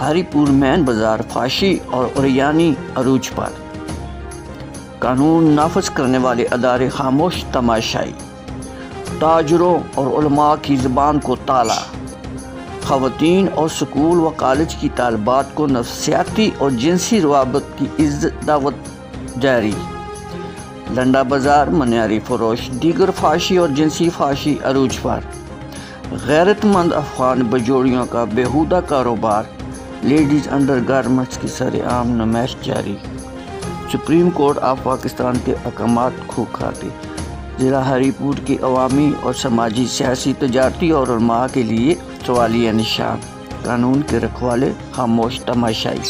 Haripur man बाज़ार फाशी और उरियानी अरूज पर। कानून नाफज करने वाले अदारे खामोश तमाशाई। ताजरों और की ज़बान को ताला। ख़वातीन और स्कूल व कॉलेज की तालबात को नफसियाती और जिनसी रवाबत की इज़्ज़त दावत जारी। लंडा बाज़ार, मनियारी फरोश, दीगर फाशी और जिनसी फाशी अरूज पर। गैरतमंद अफगान बजोड़ियों का बेहुदा कारोबार। लेडीज़ अंडर गारमेंट्स की सरेआम नुमाइश जारी। सुप्रीम कोर्ट ऑफ़ पाकिस्तान के अहकाम खो खाते। ज़िला हरीपुर की अवामी और समाजी सियासी तजारती और उलमा के लिए सवालिया निशान। कानून के रखवाले खामोश तमाशाई।